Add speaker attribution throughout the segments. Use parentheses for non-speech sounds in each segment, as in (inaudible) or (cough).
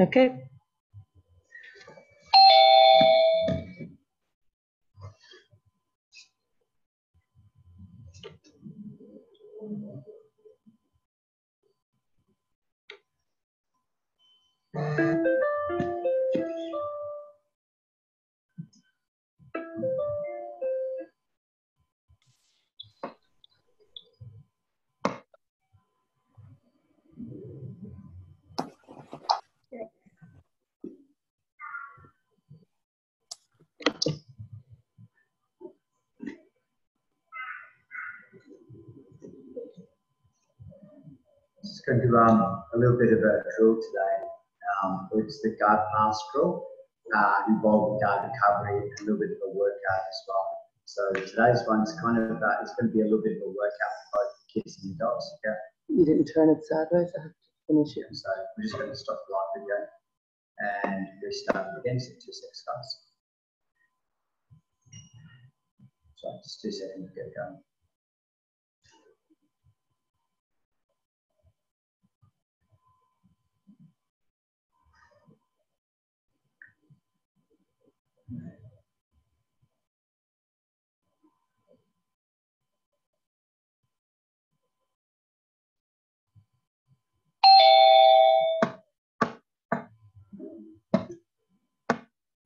Speaker 1: Okay.
Speaker 2: Run a little bit of a drill today. Um, it's the guard pass drill, uh, involving guard recovery and a little bit of a workout as well. So today's one is kind of about, it's going to be a little bit of a workout for both kids and adults. Yeah.
Speaker 1: You didn't turn it sideways. I have to finish it.
Speaker 2: So we're just going to stop the live video and restart it again. So two seconds, guys. So just two seconds to get going.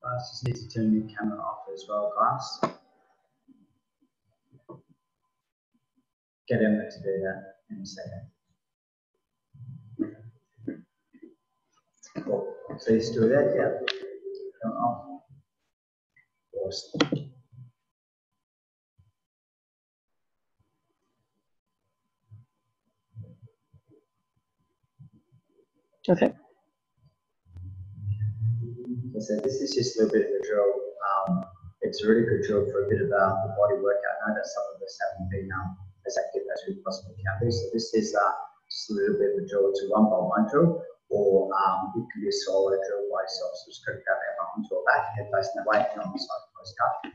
Speaker 2: Guys, just need to turn your camera off as well, guys. Get Emma to do that in a second. Cool. Please do that, yeah. Turn off. Awesome.
Speaker 1: Okay.
Speaker 2: So this is just a little bit of a drill. Um, it's a really good drill for a bit of the body workout. I know that some of us haven't been um, as active as we possibly can be. So this is uh, just a little bit of a drill. It's a one by one drill, or um, it can be a solo drill by yourself. So just go grab that onto a back, head facing that way, and on the side post cut.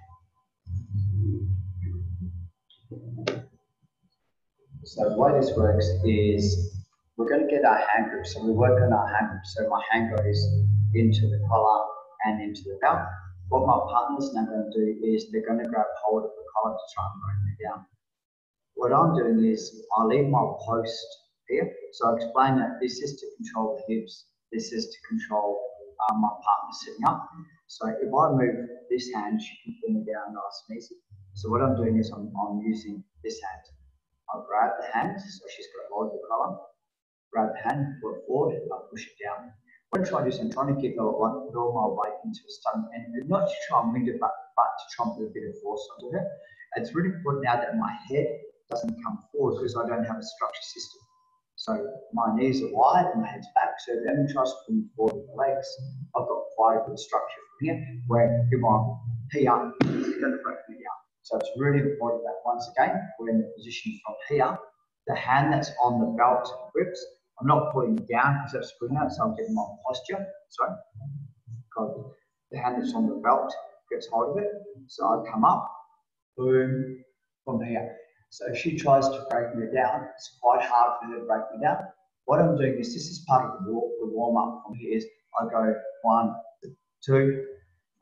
Speaker 2: So the way this works is we're going to get our hand grip. So we work on our hand grip. So my hand goes into the collar and into the belt. What my partner's now going to do is they're going to grab hold of the collar to try and bring me down. What I'm doing is I leave my post here. So I explain that this is to control the hips. This is to control um, my partner sitting up. So if I move this hand, she can pull me down nice and easy. So what I'm doing is I'm, I'm using this hand. I'll grab the hand, so she's got hold of the collar. Grab the hand, pull it forward, and I'll push it down. I'm trying to I'm trying get like, all my weight into a stomach and not to try and wing it, but, but to try and put a bit of force onto it. It's really important now that my head doesn't come forward because I don't have a structure system. So my knees are wide and my head's back. So if pull me forward with the legs, I've got quite a good structure from here. Where if I'm here. So it's really important that once again, we're in the position from here. The hand that's on the belt grips. I'm not pulling it down because that's good enough, so I'm getting my posture. Sorry. Got the hand that's on the belt gets hold of it. So I come up, boom, from here. So she tries to break me down, it's quite hard for her to break me down. What I'm doing is this is part of the, the warm up from here is I go one, two,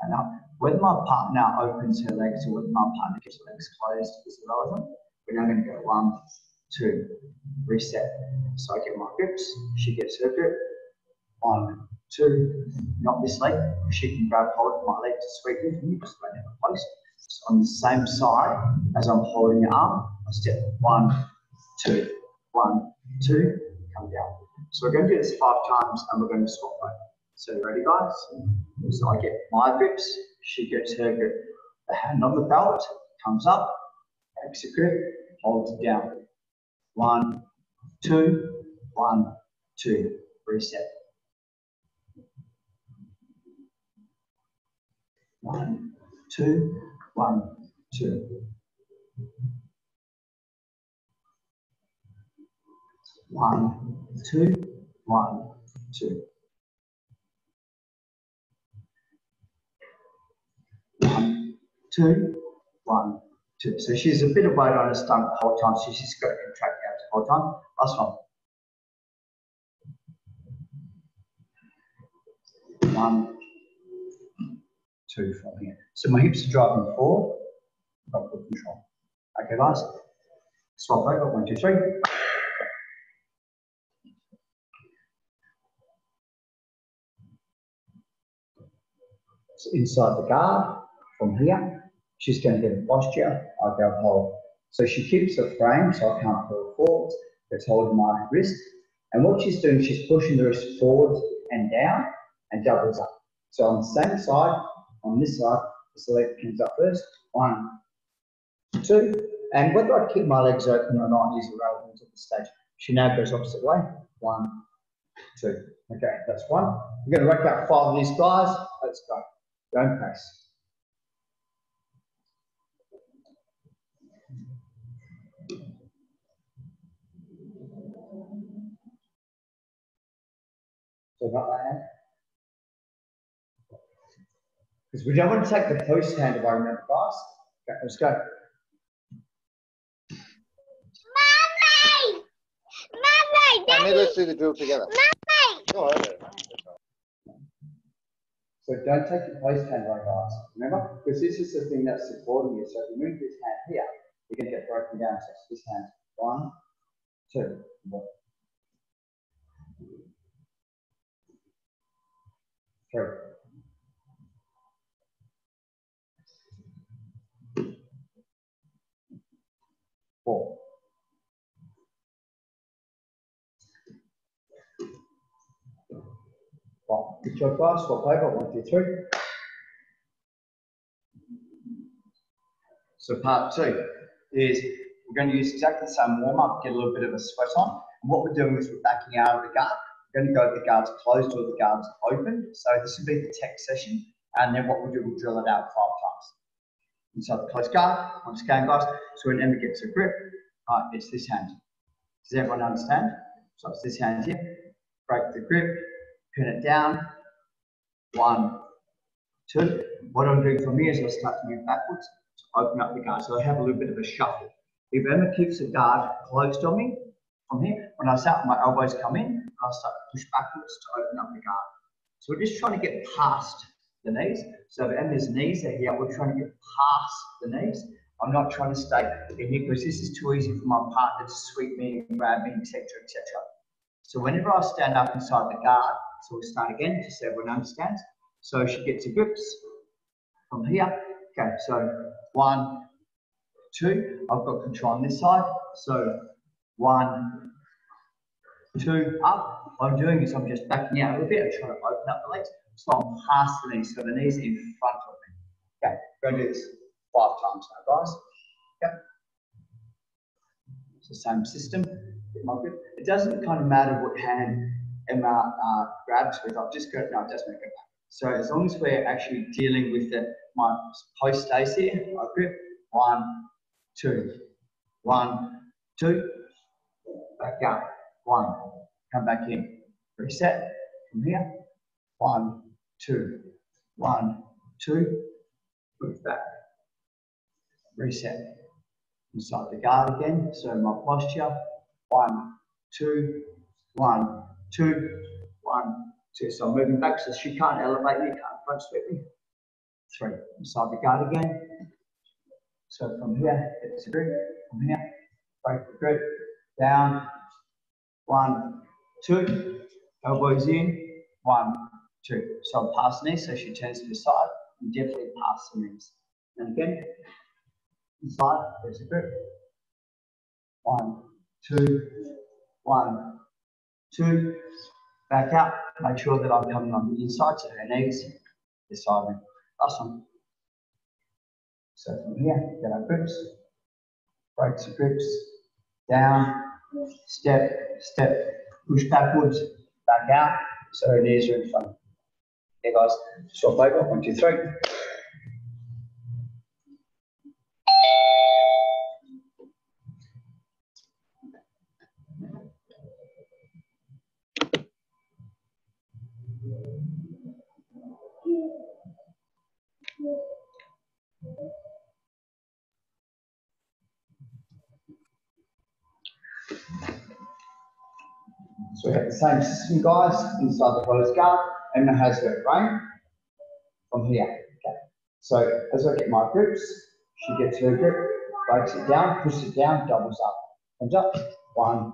Speaker 2: and up. Whether my partner opens her legs or whether my partner keeps her legs closed is irrelevant. We're now going to go one, two, reset. So I get my grips, she gets her grip. One, two, not this leg. She can grab hold of my leg to sweep it from me, just don't have a post. So on the same side as I'm holding the arm, I step one, two, one, two, come down. So we're going to do this five times and we're going to swap. So ready guys? So I get my grips, she gets her grip. The hand on the belt comes up, takes a grip, holds it down. One, two, one, two, reset. One, two, one, two. One, two, one, two. One, two, one, two. So she's a bit of weight on her stomach the whole time, so she's got to contract whole. Last one. two from here. So my hips are driving forward, got good control. Okay, guys, swap over, one, two, three. So inside the guard, from here, she's going to get a posture, I'll go hold. So she keeps the frame, so I can't pull forward, it's holding my wrist. And what she's doing, she's pushing the wrist forward and down and doubles up. So on the same side, on this side, the leg comes up first. One, two. And whether I keep my legs open or not is irrelevant at this stage. She now goes opposite way. One, two. Okay, that's one. We're going to work out five of these guys. Let's go. Don't press. So got that hand? Because we don't want to take the post hand if I remember fast. Okay, let's go.
Speaker 3: Mommy! Mommy!
Speaker 4: Mommy,
Speaker 3: Daddy!
Speaker 4: let's do the drill together.
Speaker 3: Mommy!
Speaker 4: Go ahead.
Speaker 2: So don't take your post hand like guys. Remember? Because this is the thing that's supporting you. So if you move this hand here, you're going to get broken down. So this hand, one, two, one, three. Four. Swap over. One, two, three. So part two is we're going to use exactly the same warm up, get a little bit of a sweat on. And what we're doing is we're backing out of the guard. Going to go with the guards closed or the guards open. So this will be the tech session. And then what we'll do, we'll drill it out five times. Inside the closed guard, on the scan guys. So when Emma gets a grip, it's this hand. Does everyone understand? So it's this hand here. Break the grip, pin it down. One, two. What I'm doing from here is I'll start to move backwards to open up the guard. So I have a little bit of a shuffle. If Emma keeps the guard closed on me from here, when I start, my elbows come in, I'll start to push backwards to open up the guard. So we're just trying to get past the knees. So if Emma's knees are here, we're trying to get past the knees. I'm not trying to stay in here because this is too easy for my partner to sweep me and grab me, etc., etc. So whenever I stand up inside the guard, so we'll start again, just so everyone understands. So she gets her grips from here. Okay, so one, two. I've got control on this side. So one, two, up. What I'm doing is I'm just backing out a little bit. I'm trying to open up the legs. So I'm past the knees. So the knees in front of me. Okay, go do this five times now, guys. Yep. It's the same system. Get my grip. It doesn't kind of matter what hand Emma uh, grabs with. I'll just go, no, it doesn't make it. So as long as we're actually dealing with the, my post stays here, I grip, one, two, one, two, back up, one, come back in, reset. From here, one, two, one, two, move back, reset, inside the guard again, so my posture, one, two, one, two, one, two. So I'm moving back. So she can't elevate me, can't front sweep me. Three, inside the guard again. So from here, it's a grip, from here, break the grip, down, one, two, elbows in, one, two. So past the knee, so she turns to the side, and definitely past the knees. And again, inside, there's a grip. One, two, one, two, back out. make sure that I'm coming on the inside, so her knees beside me. Last one. So from here, get our grips, break the grips, down, step, step, push backwards, back out, so knees are in front. Okay guys, swap over, one, two, three. We have the same system, guys, inside the closed guard, Emma has her brain from here. Okay. So as I get my grips, she gets her grip, breaks it down, pushes it down, doubles up. Comes up, one,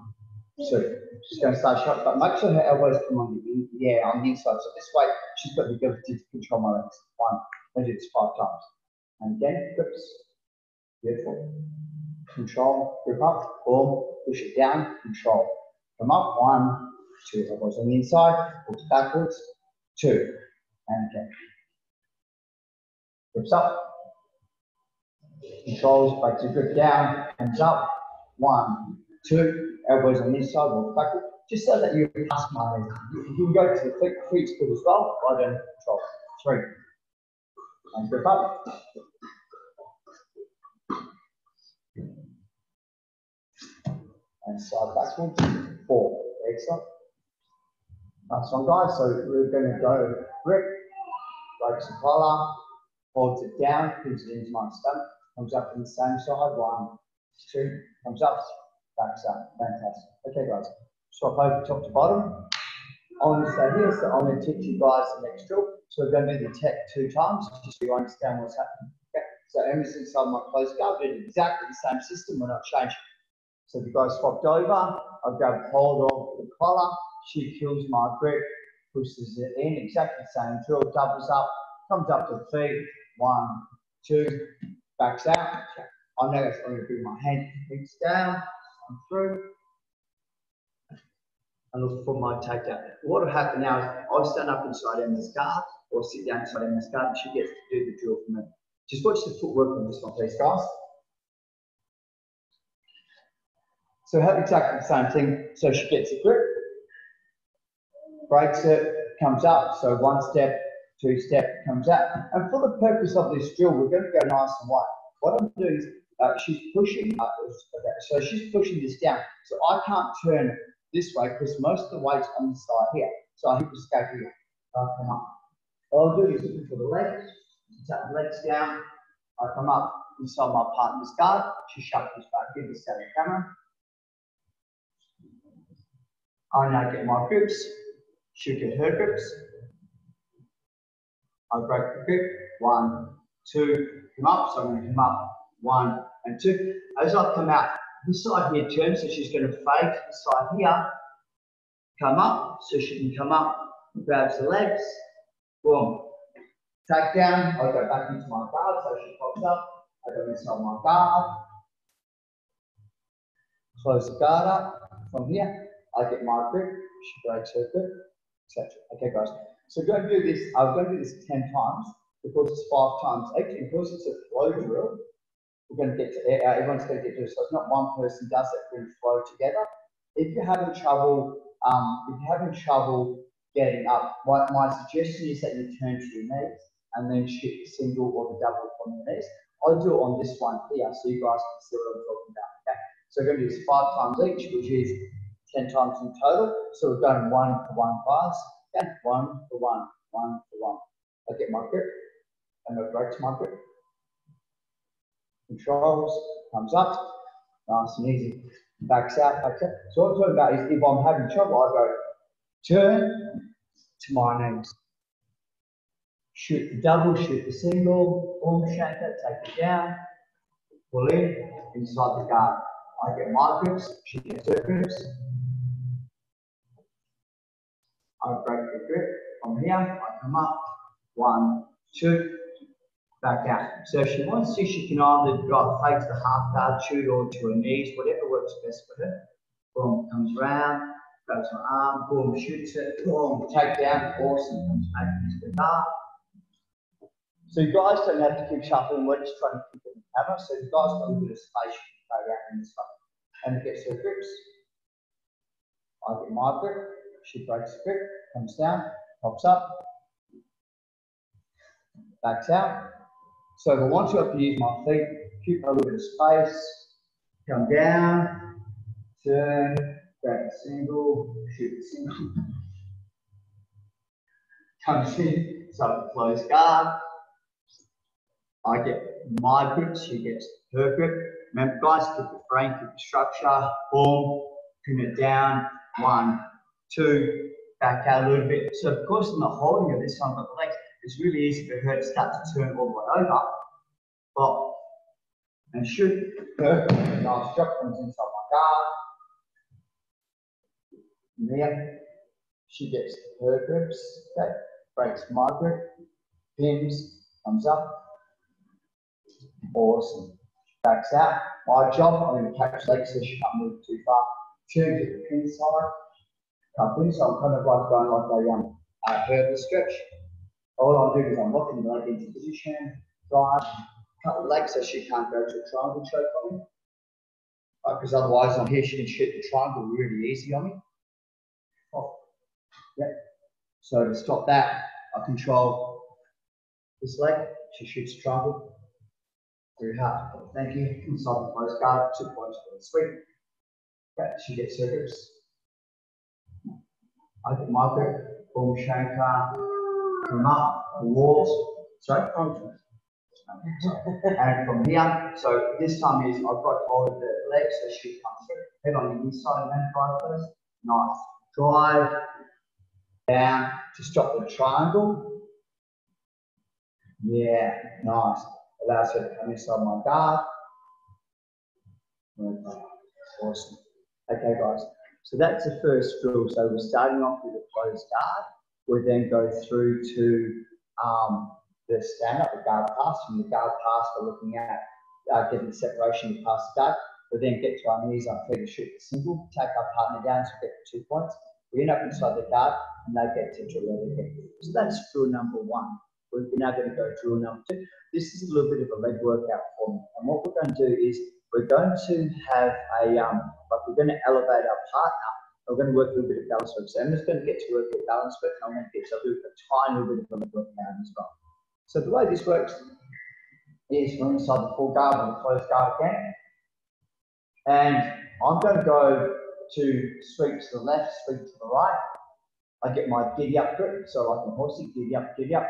Speaker 2: two. She's going to start shot, but make sure her elbows come on the, yeah, on the inside. So this way, she's got the ability to control my legs. One, I do this five times. And again, grips. Beautiful. Control, grip up, boom, push it down, control. Come up, one, two, elbows on the inside, walk backwards, two, and again. Grips up, controls, breaks your grip down, hands up, one, two, elbows on this side, walk backward, just so that you pass my legs. You can go to the feet, feet good as well, I don't control. Three, and grip up. And slide backwards, four, excellent. Nice one guys, so we're going to go grip, breaks the collar, holds it down, pulls it into my stomach, comes up from the same side, one, two, comes up, backs up, fantastic. Okay guys, swap over top to bottom. Going to stay here, so I'm going to teach you guys the next drill. So we're going to do the tech two times, just so you understand what's happening. Okay, so Emma's inside my closed guard, did exactly the same system, we're not changing. So the guy swapped over, I grab hold of the collar, she kills my grip, pushes it in, exactly the same drill, doubles up, comes up to the feet, one, two, backs out. I know that's going to bring my hand, hips down, I'm through, and look for my takedown. What will happen now is I'll stand up inside Emma's guard or sit down inside Emma's guard and she gets to do the drill for me. Just watch the footwork on this one, please, guys. So have exactly the same thing. So she gets a grip, breaks it, comes up. So one step, two step, comes out. And for the purpose of this drill, we're going to go nice and wide. What I'm doing is uh, she's pushing upwards. Okay, so she's pushing this down. So I can't turn this way because most of the weight's on the side here. So I the escape here. I come up. All I'll do is look for the legs, tap the legs down. I come up inside my partner's guard. She shuffles back in the center camera. I now get my grips. She get her grips. I break the grip. One, two, come up. So I'm going to come up. One and two. As I come out, this side here turns, so she's going to fade to the side here, come up, so she can come up, grabs the legs, boom. Take down, I go back into my guard, so she pops up, I go inside my guard, close the guard up, from here, I get breaks her grip, etc. Okay guys, so to do this, I'm going to do this 10 times, because it's five times each, because it's a flow drill, we're going to get to, uh, everyone's going to get to it. So it's not one person does it, We're going to flow together. If you're having trouble, um, if you're having trouble getting up, my, my suggestion is that you turn to your knees and then shoot the single or the double from your knees. I'll do it on this one here so you guys can see what I'm talking about. Okay. So we're going to do this five times each, which is 10 times in total. So we're going one for one class. Okay. One for one, one for one. I get my grip and I break my grip controls, comes up, nice and easy, backs out, backs. So what I'm talking about is if I'm having trouble, I go turn to my knees. Shoot the double, shoot the single, boom shaker, take it down, pull in, inside the guard. I get my grips, she gets her grips. I break the grip from here, I come up, one, two, back out. So if she wants to, she can either drop face the half guard, shoot to her knees, whatever works best for her. Boom, comes round, grabs her arm, boom, shoots it, boom, take down, awesome, comes back into the guard. So you guys don't have to keep shuffling, we're just trying to keep it in camera. So you guys got a bit of space, you can play around in this stuff. And it gets her grips. I get my grip, she breaks the grip, comes down, pops up, backs out, so I want to, I can use my feet, keep a little bit of space, come down, turn, grab single, shoot single. Comes in, so close guard. I get my grip, she gets her grip. Remember guys, keep the frame, keep the structure, boom, pin it down, one, two, back out a little bit. So of course, in the holding of this time of the legs, it's really easy for her to start to turn all the way over. But and should her nice drop comes inside my guard. And she gets her grips, okay, breaks my grip, pins, comes up. Awesome. Backs out. My job, I'm going to catch legs so she can't move too far. Turn to the So I'm kind of like going like a um, uh, herbal stretch. All I'm doing is I'm locking the leg into position, drive, cut the leg so she can't go to a triangle choke on me. Because uh, otherwise on here she can shoot the triangle really easy on me. Oh. Yep. So to stop that, I control this leg. She shoots triangle. Very hard. Thank you. Inside the guard, two points for the sweep. Okay, she gets her grips. I get my grip, boom, shanka, come up, the walls. Sorry? (laughs) and from here, so this time is I've got hold of the legs so she comes through. Head on the inside and drive first. Nice. Drive down to stop the triangle. Yeah, nice. Allows her to come inside my guard. Awesome. Okay, guys. So that's the first drill. So we're starting off with a closed guard. We then go through to um, the stand up, the guard pass. From the guard pass, we're looking at uh, getting the separation to pass the guard. We then get to our knees on feet to shoot the single, take our partner down to get the two points. We end up inside the guard and they get to drill again. So that's drill number one. We're now going to go drill number two. This is a little bit of a leg workout for me. And what we're going to do is we're going to have a, um, like we're going to elevate our partner. We're going to work a little bit of balance work. So Emma's going to get to work with balance work. I'm going to get to do a tiny little bit of leg workout as well. So the way this works is we're inside the full guard and the closed guard again. And I'm going to go to sweep to the left, sweep to the right. I get my giddy up grip, so like a horsey, giddy up, giddy up.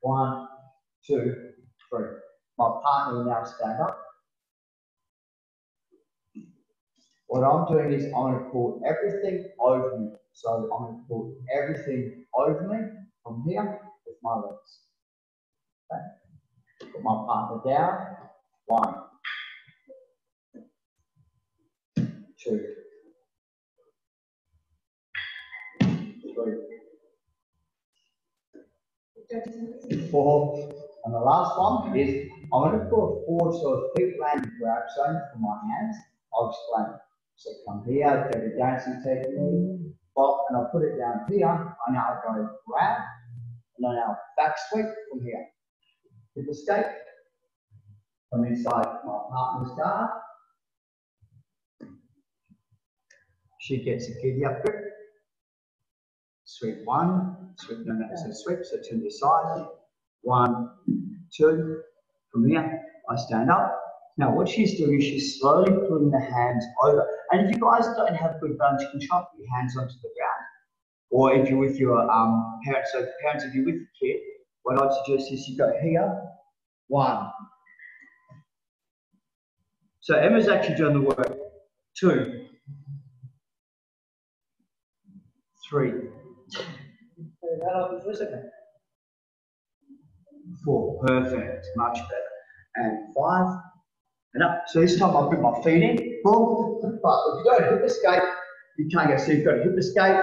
Speaker 2: One, two, three. My partner will now stand up. What I'm doing is I'm going to pull everything over me. So I'm going to pull everything over me from here with my legs. Okay. Put my partner down. One, two, three, four, and the last one is I'm going to put forward so a feet land grab zone for my hands. I'll explain. So come here, go to dancing technique, pop, and I'll put it down here. I now go grab, and I now back sweep from here. Hip escape from inside my partner's guard. She gets a giddy up grip. Sweep one, sweep, no, no, so sweep, so turn the side. One, two. From here, I stand up. Now, what she's doing is she's slowly pulling the hands over. And if you guys don't have good balance, you can try your hands onto the ground. Or if you're with your um, parents, so parents, if you're with the kid, what I'd suggest is you go here, one. So Emma's actually doing the work. Two. Three. Four, perfect, much better. And five, and up. So this time I put my feet in, boom. But if you don't hip escape, you can't go. So you've got to hip escape,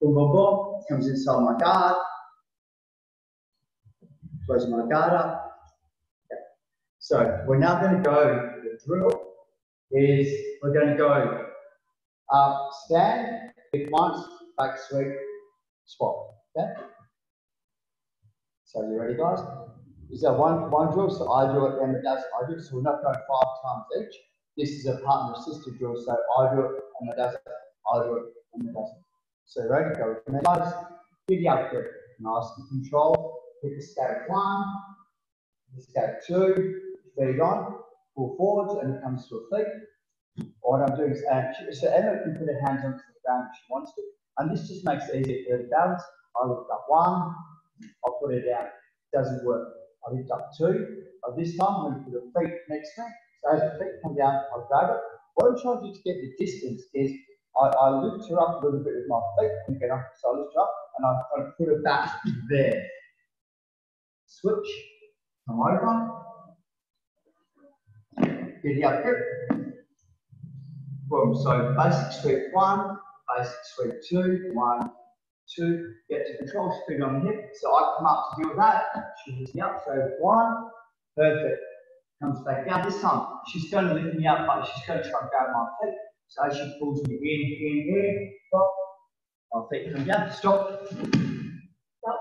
Speaker 2: boom, boom, boom. Comes inside my guard. Close my guard up. Okay. So we're now going to go, the drill is we're going to go up, stand, hit once, back sweep, swap. Okay? So you ready, guys? Is there one, one drill? So I do it, Emma does I it. So we're not going five times each. This is a partner assisted drill. So I do it, and Emma does it, I do it, and Emma does it. So ready, go. And guys, giddy up grip. Nice and control. Hit the escape one, escape two, feet on, pull forwards, and it comes to a feet. What I'm doing is, uh, so Emma can put her hands onto the ground if she wants to. And this just makes it easier for her to balance. I lift up one, I'll put it down. It Doesn't work. I lift up two. But this time I'm going to put the feet next to me. So as the feet come down, I'll grab it. What I'm trying to do to get the distance is I, I lift her up a little bit with my feet and get up. So I lift her up and I of put her back there. Switch, come over. Giddy up grip. Boom. So basic sweep one, basic sweep two, one, two. Get to control, speed on the hip. So I come up to deal with that. She hits me up. So one, perfect. Comes back down. This time she's going to lift me up, but she's going to try and grab my feet. So she pulls me in, in, in, stop. My feet come down, stop. Stop.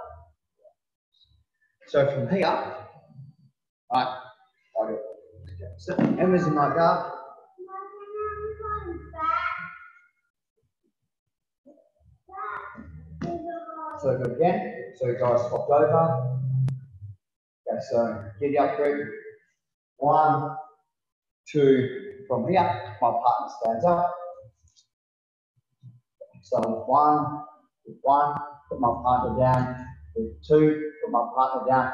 Speaker 2: So from here, right, I go. So Emma's in my guard. So again. So guys swapped over. Okay, so giddy up grip. One, two, from here, my partner stands up. So one, with one, put my partner down. With two, put my partner down.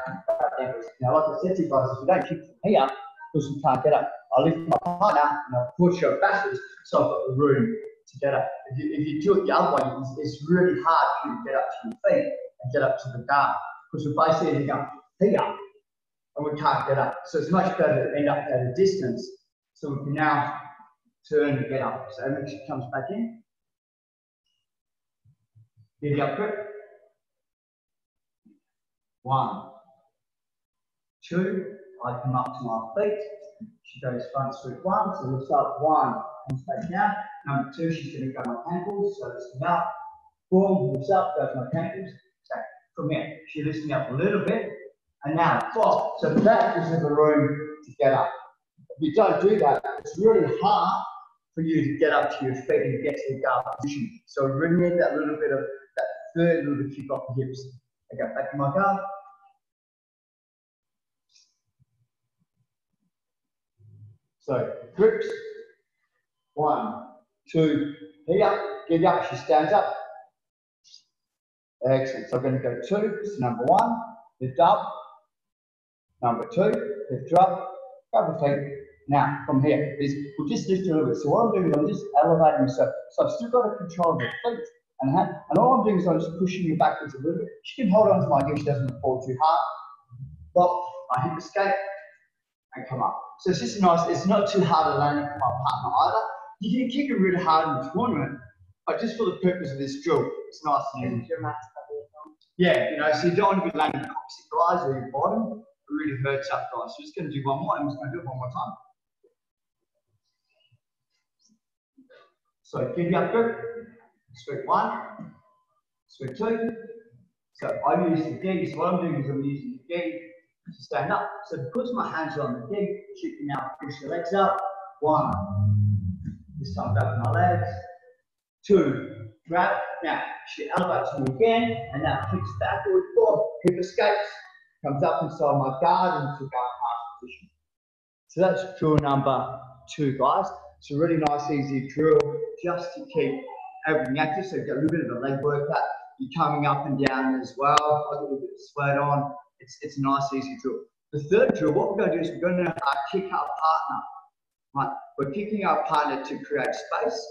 Speaker 2: Now, like I said to you guys, if you don't kick from here, because you can't get up, I lift my partner and I push her backwards so I've got the room to get up. If you, if you do it the other way, it's, it's really hard for you to get up to your feet and get up to the guard. Because we're basically going here and we can't get up. So it's much better to end up at a distance so we can now turn and get up. So she comes back in, giddy up grip. One, two, I come up to my feet. She goes front sweep one, so we'll start one, comes back down. Number two, she's going to go my ankles, so lifts me up. Boom, lifts up, goes my ankles. So from here, she lifts me up a little bit, and now flop. So that gives me the room to get up. If you don't do that, it's really hard for you to get up to your feet and get to the guard position. So we really need that little bit of that third little kick off the hips. Go back to my guard. So grips. One, two, heat up, get up, she stands up. Excellent. So I'm going to go two. So number one, lift up. Number two, lift up, grab the feet. Now, from here, is we'll just lift a little bit. So what I'm doing is I'm just elevating myself. So I've still got to control the feet and hand. And all I'm doing is I'm just pushing you backwards a little bit. She can hold on to my heel, she doesn't fall too hard. Bop, I hip escape and come up. So it's just nice, it's not too hard to land for my partner either. You can kick it really hard in the tournament, but just for the purpose of this drill, it's nice and easy. Yeah, you know, so you don't want to be landing opposite guys or your bottom. It really hurts up, guys. So just going to do one more. I'm just going to do it one more time. So giddy up grip, sweep one, sweep two. So I'm using the gig. So what I'm doing is I'm using the gig to stand up. So because my hands are on the gig, now push the legs up. One. This time grab my legs. Two. Grab. Now she elevates me again and now kicks backward. Four. Hip escapes. Comes up inside my guard into guard half position. So that's drill number two, guys. It's a really nice, easy drill just to keep everything active. So you get a little bit of a leg workout. You're coming up and down as well. A little bit of sweat on. It's, it's a nice, easy drill. The third drill, what we're going to do is we're going to uh, kick our partner. Right? We're kicking our partner to create space,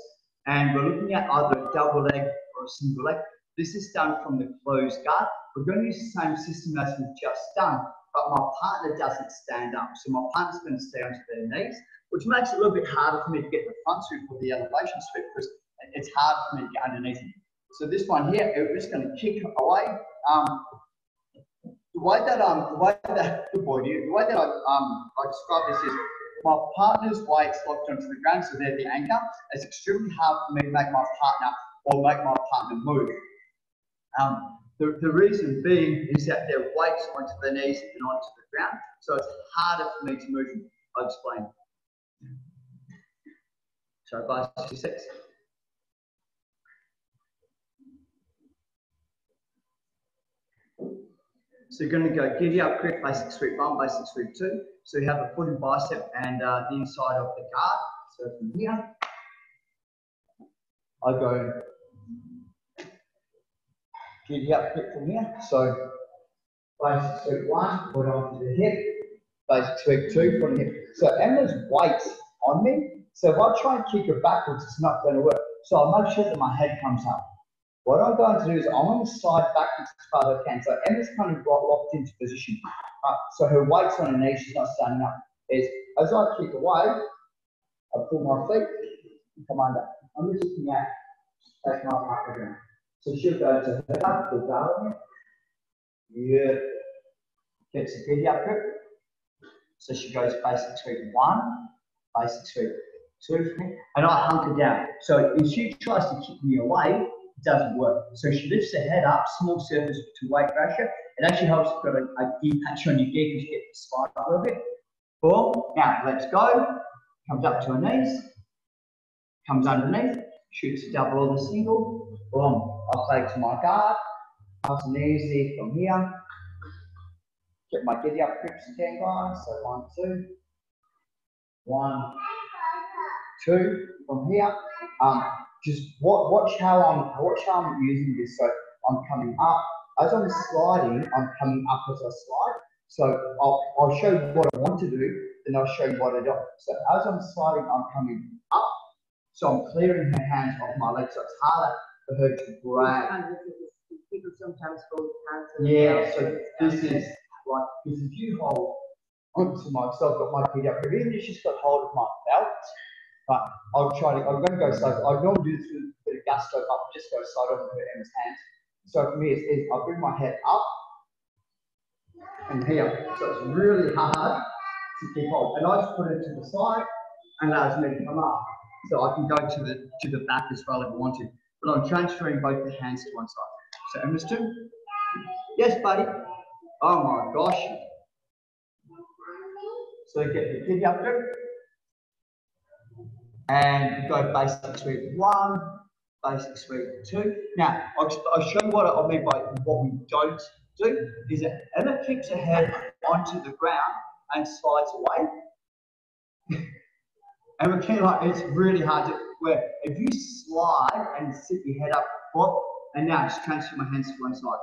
Speaker 2: and we're looking at either a double leg or a single leg. This is done from the closed guard. We're going to use the same system as we've just done, but my partner doesn't stand up. So my partner's going to stay onto their knees, which makes it a little bit harder for me to get the front sweep or the elevation sweep because it's hard for me to get underneath it. So this one here, we're just going to kick away. Um, the way that um the way that (laughs) good boy, the way that I um I describe this is my partner's weight's locked onto the ground, so they're the anchor. It's extremely hard for me to make my partner or make my partner move. Um, the, the reason being is that their weight's onto their knees and onto the ground, so it's harder for me to move. I'll explain. So five, six. So you're going to go giddy up, quick, basic sweep one, basic sweep two. So you have a foot and bicep and uh, the inside of the guard. So from here, I go giddy up, quick from here. So basic sweep one, put onto the hip, basic sweep two, put on the hip. So Emma's weight on me. So if I try and kick her backwards, it's not going to work. So I make sure that my head comes up. What I'm going to do is I'm going to slide far as I can. So Emma's kind of locked into position. Uh, so her weight's on her knee, she's not standing up. Is as I kick away, I pull my feet and come under. I'm just looking at take my heart again. So she'll go to her back, pull down. Yeah. Gets a giddy up grip. So she goes basic sweep one, basic sweep two for me, and I hunker down. So if she tries to kick me away, doesn't work. So she lifts her head up, small surface to weight ratio. It actually helps got a, a deep patch on your gear because you get the spine up a little bit. Boom. Now let's go. Comes up to her knees. Comes underneath. Shoots a double or the single. Boom. I'll play to my guard. Pass and easy from here. Get my giddy up grips again, guys. So one, two. One, two from here. Um, just watch, watch how I'm watch how I'm using this. So I'm coming up as I'm sliding. I'm coming up as I slide. So I'll, I'll show you what I want to do, then I'll show you what I don't. So as I'm sliding, I'm coming up. So I'm clearing her hands off my legs. So it's harder for her to grab.
Speaker 1: People sometimes hold hands.
Speaker 2: Yeah. So this is like because if you hold onto myself, got my feet up, even if she's got hold of my belt, but I'll try to, I'm going to go slow. I normally do this with a bit of gusto, but I'll just go slow on Emma's hands. So for me, it's, it's, I bring my head up and here. So it's really hard to keep hold. And I just put it to the side and allows me to come up. So I can go to the to the back as well if I want to. But I'm transferring both the hands to one side. So Emma's two. Yes, buddy. Oh my gosh. So get the giddy up there and go basic sweep one, basic sweep two. Now, I'll, I'll show you what I mean by what we don't do, is that Emma kicks her head onto the ground and slides away. (laughs) and we can like, it's really hard to, where if you slide and sit your head up, pop, and now just transfer my hands to one side.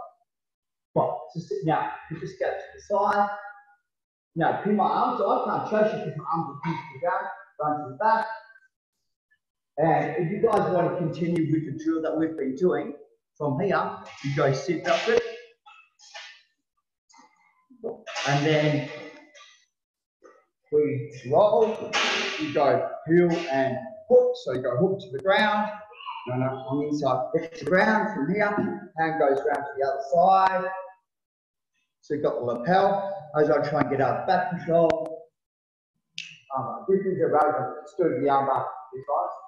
Speaker 2: Well, so sit, now, you just go to the side. Now, pin my arms, so I can't show you because my arms are pinned to the ground, run to the back, and if you guys want to continue with the drill that we've been doing from here, you go sit up it. And then we roll, you go heel and hook. So you go hook to the ground. No, no, on the inside, hook to the ground from here. Hand goes round to the other side. So you've got the lapel. As I try and get out back control. Um, this is a let's do the armbar, guys.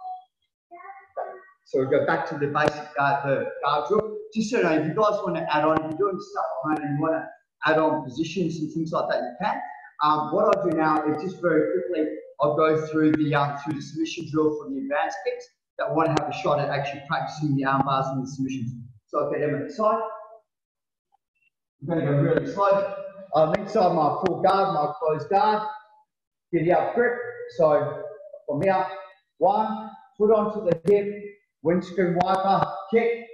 Speaker 2: So we go back to the basic guard, the guard drill. Just so you know, if you guys want to add on, if you're doing stuff at home and you want to add on positions and things like that, you can. Um, what I'll do now is just very quickly, I'll go through the um, through the submission drill for the advanced kicks that want to have a shot at actually practicing the arm bars and the submissions. So I'll get them at the side. I'm going to go really slow. I'm inside my full guard, my closed guard. Get the up grip. So from here, one, foot onto the hip, windscreen wiper, kick,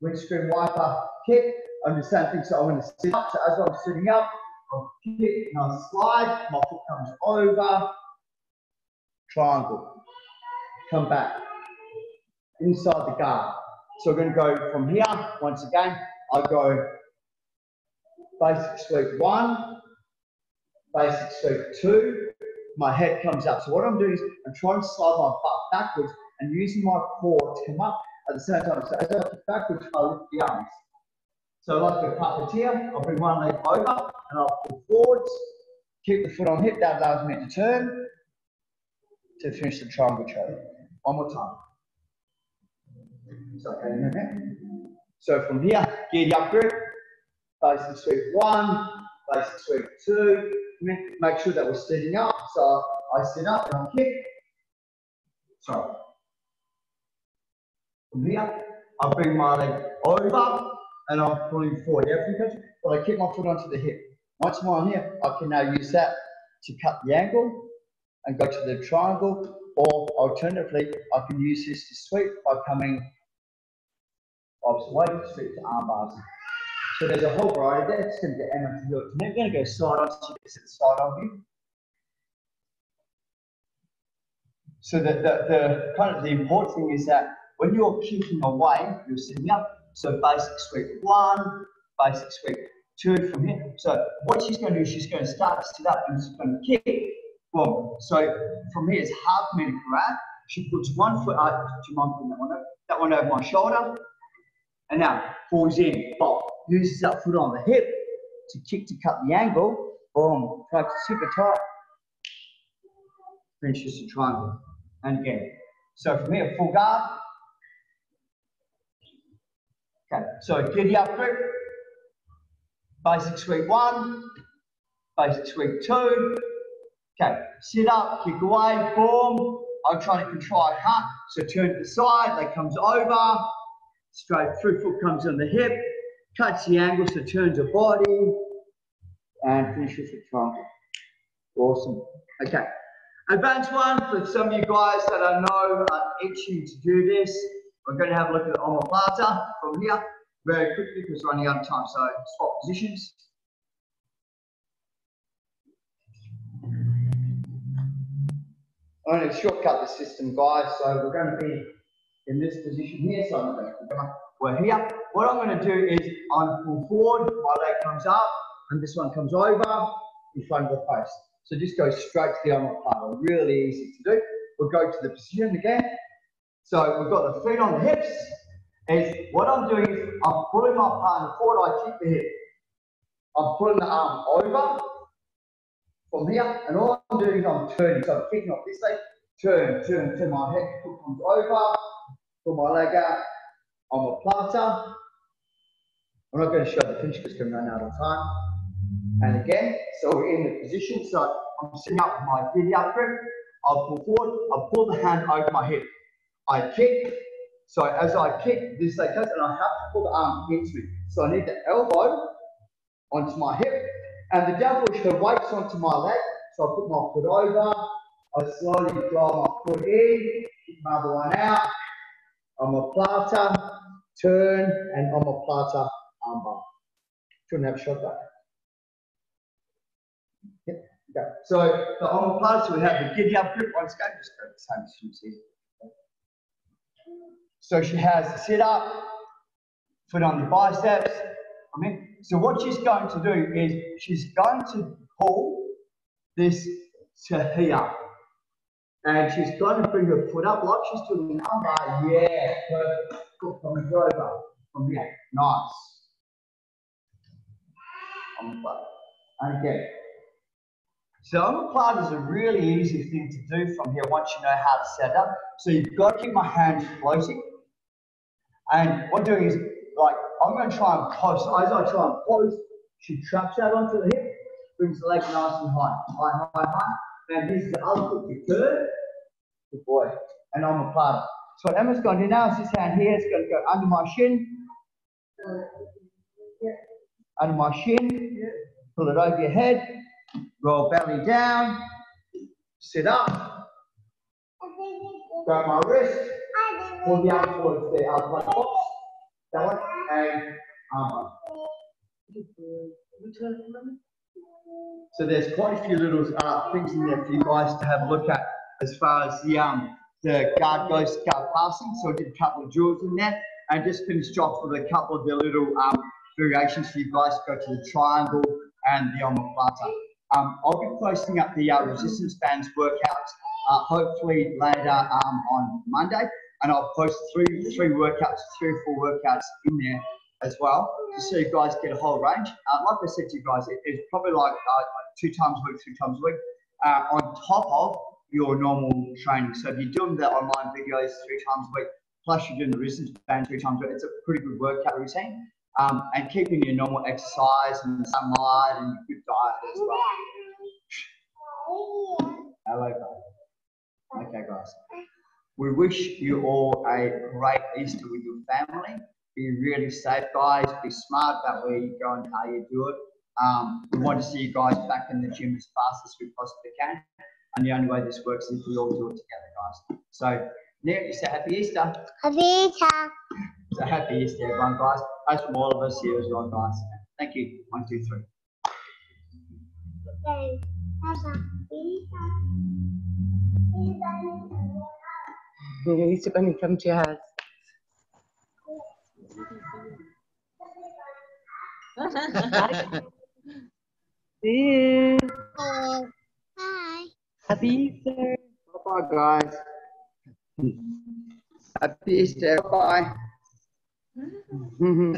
Speaker 2: windscreen wiper, kick. I'm the same thing, so I'm going to sit up. So as I'm sitting up, I'll kick and I'll slide, my foot comes over, triangle, come back, inside the guard. So we're going to go from here, once again, I'll go basic sweep one, basic sweep two, my head comes up. So what I'm doing is I'm trying to slide my butt backwards and using my core to come up at the same time. So as I kick backwards, I lift the arms. So like a puppeteer, I'll bring one leg over and I'll pull forwards, keep the foot on hip, that allows me to turn to finish the triangle choke. One more time. So, okay, minute. so from here, giddy up grip, basic sweep one, basic sweep two, make sure that we're sitting up. So I sit up and I kick. Sorry. From here, I bring my leg over and I'm pulling forward. But I kick my foot onto the hip. Once more on here, I can now use that to cut the angle and go to the triangle, or alternatively, I can use this to sweep by coming opposite way, sweep to arm bars. So there's a whole variety there. It's going to get Emma to do it. I'm going to go side on, so you sit side on view. So the, the, the kind of the important thing is that when you're kicking away, you're sitting up. So basic sweep one, basic sweep two from here. So what she's going to do, is she's going to start to sit up and she's going to kick. Boom. So from here, it's hard for me to grab. She puts one foot out. You mind putting that one over? That one over my shoulder. And now falls in. Boom. Uses that foot on the hip to kick to cut the angle. Boom. To super tight. Finishes the triangle. And again. So from here, full guard. Okay, so giddy up grip, basic sweep one, basic sweep two. Okay, sit up, kick away, boom. I'm trying to control hard. So turn to the side, leg comes over, straight through, foot comes on the hip, cuts the angle, so turns the body, and finishes the trunk. Awesome. Okay. Advanced one for some of you guys that I know are itching to do this. We're going to have a look at the omoplata from here very quickly because we're running out of time. So swap positions. I'm going to shortcut the system, guys. So we're going to be in this position here. So I'm going to come we're here. What I'm going to do is I'm pull forward, my leg comes up, and this one comes over in front of the post. So just go straight to the omoplata. Really easy to do. We'll go to the position again. So we've got the feet on the hips. Is what I'm doing is I'm pulling my partner forward, I keep the hip. I'm pulling the arm over from here, and all I'm doing is I'm turning. So I'm kicking off this leg, turn, turn, turn my head, foot comes over, pull my leg out. Omoplata. I'm not going to show the finish because we're run out of time. And again, so we're in the position. So I'm sitting up with my giddy up grip. I'll pull forward, I'll pull the hand over my hip. I kick. So as I kick, this leg goes, and I have to pull the arm into me. So I need the elbow onto my hip, and the down push, her weight's onto my leg. So I put my foot over. I slowly draw my foot in, kick my other one out. Omoplata, turn, and omoplata armbar. Shouldn't have shot that. Yep. Okay. So the omoplata, we have the giddy up grip. Once again, just go the same as you see. So she has to sit up, foot on the biceps. I mean, so what she's going to do is she's going to pull this to here. And she's going to bring her foot up like she's doing an armbar. Yeah, perfect. Foot comes over from here. Nice. On the butt. Again. So omoplata is a really easy thing to do from here once you know how to set up. So you've got to keep my hands floating. And what I'm doing is, like, I'm going to try and close. As I try and close, she traps out onto the hip, brings the leg nice and high, high, high, high. And this is the other foot to turn. Good boy. And omoplata. So what Emma's going to do now is this hand here is going to go under my shin. Under my shin. Pull it over your head. Roll belly down. Sit up. Grab my wrist. Pull the box. That one. And. So there's quite a few little uh, things in there for you guys to have a look at as far as the um the guard goes guard passing. So I did a couple of drills in there and just finished off with a couple of the little um, variations for you guys to go to the triangle and the omoplata. Um, I'll be posting up the uh, resistance bands workouts uh, hopefully later um, on Monday, and I'll post three three workouts, three or four workouts in there as well, just so you guys get a whole range. Uh, like I said to you guys, it, it's probably like uh, two times a week, three times a week, uh, on top of your normal training. So if you're doing the online videos three times a week, plus you're doing the resistance band three times a week, it's a pretty good workout routine. Um, and keeping your normal exercise and sunlight and good diet as well. (laughs) Hello, guys. Okay, guys. We wish you all a great Easter with your family. Be really safe, guys. Be smart about where you go and how you do it. Um, we want to see you guys back in the gym as fast as we possibly can. And the only way this works is if we all do it together, guys. So, Nick, you say happy Easter.
Speaker 3: Happy Easter.
Speaker 2: So happy Easter, everyone, guys. That's from all of us here as well, guys. Thank you. One, two, three.
Speaker 3: Okay.
Speaker 4: Happy Easter bunny, Nilisha, kwani nikamtia hazi. See you.
Speaker 3: Hi.
Speaker 4: Happy Easter.
Speaker 2: Bye guys. Happy Easter. Bye.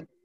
Speaker 2: (laughs)